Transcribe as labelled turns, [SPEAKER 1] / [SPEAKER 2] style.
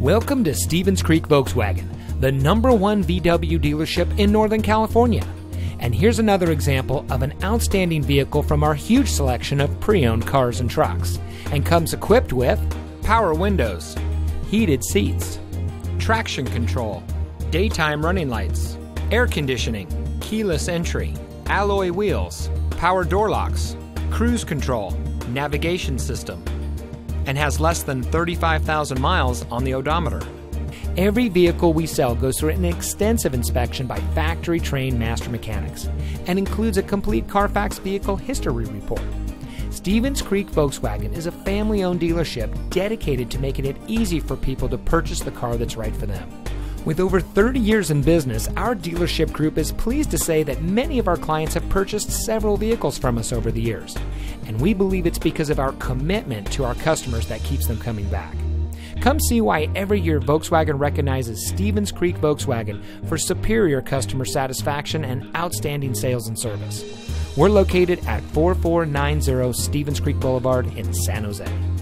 [SPEAKER 1] Welcome to Stevens Creek Volkswagen, the number one VW dealership in Northern California. And here's another example of an outstanding vehicle from our huge selection of pre owned cars and trucks, and comes equipped with power windows, heated seats, traction control, daytime running lights, air conditioning, keyless entry, alloy wheels, power door locks, cruise control, navigation system, and has less than 35,000 miles on the odometer. Every vehicle we sell goes through an extensive inspection by factory trained master mechanics and includes a complete Carfax vehicle history report. Stevens Creek Volkswagen is a family owned dealership dedicated to making it easy for people to purchase the car that's right for them. With over 30 years in business, our dealership group is pleased to say that many of our clients have purchased several vehicles from us over the years. And we believe it's because of our commitment to our customers that keeps them coming back. Come see why every year Volkswagen recognizes Stevens Creek Volkswagen for superior customer satisfaction and outstanding sales and service. We're located at 4490 Stevens Creek Boulevard in San Jose.